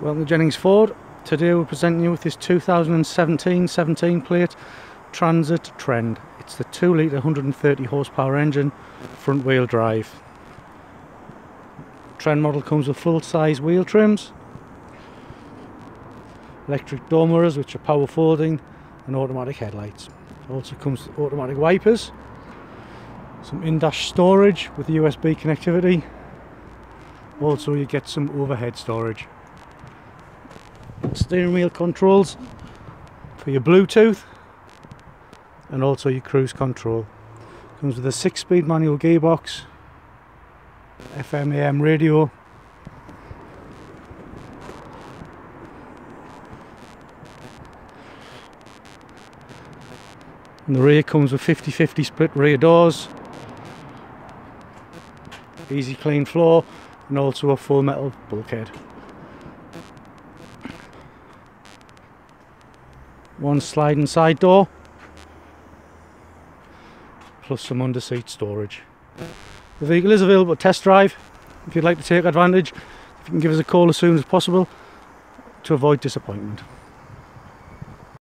Welcome to Jennings Ford. Today we're presenting you with this 2017 17 plate Transit Trend. It's the 2 litre 130 horsepower engine, front wheel drive. Trend model comes with full size wheel trims, electric door mirrors which are power folding and automatic headlights. Also comes with automatic wipers, some in-dash storage with USB connectivity. Also you get some overhead storage steering wheel controls for your Bluetooth and also your cruise control. Comes with a six speed manual gearbox, FM AM radio, and the rear comes with 50-50 split rear doors, easy clean floor and also a full metal bulkhead. One sliding side door plus some under seat storage. The vehicle is available to test drive. If you'd like to take advantage, if you can give us a call as soon as possible to avoid disappointment.